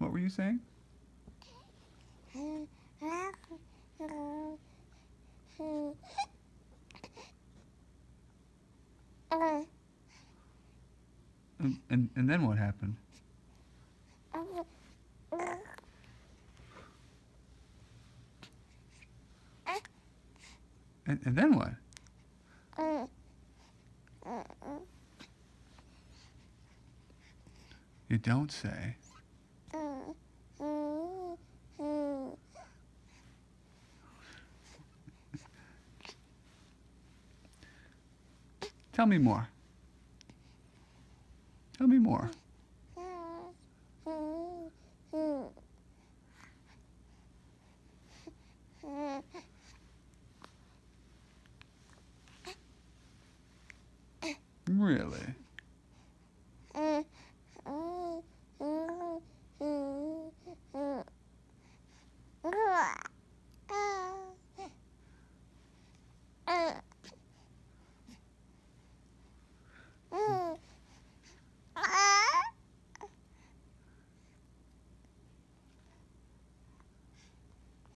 What were you saying? And, and, then what happened? And, and then what? You don't say. Tell me more. Tell me more. Really?